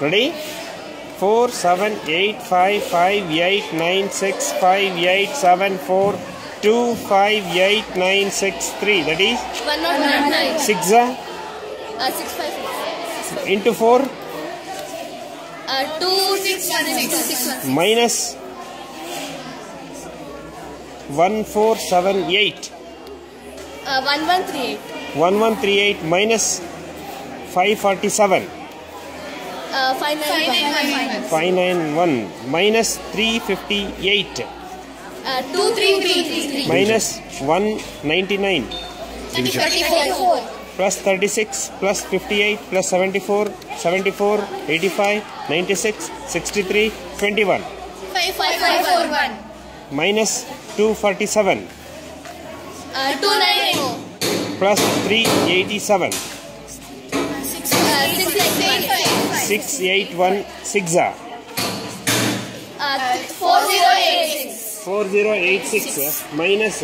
Ready? 4, 7, 8, 5, 5, 8, 9, 6, 5, 8, 7, 4, 2, 5, 8, 9, 6, 3. That is One not nine nine. 6 uh, Uh, six five six. into 4 Uh, two six one six six one. minus 1, 4, 7, 8. Uh, one one three eight. 1138 minus 547. Uh, five nine one. 591 minus 358 Uh, two three three three. minus 199 Thirty four. plus 36 plus 58 plus 74 74 85 96 63 21 Five five five four one. minus 247 Uh, two nine four. plus 387 Six uh, six six eight. 681 6 Uh, four zero eight six. 4086 minus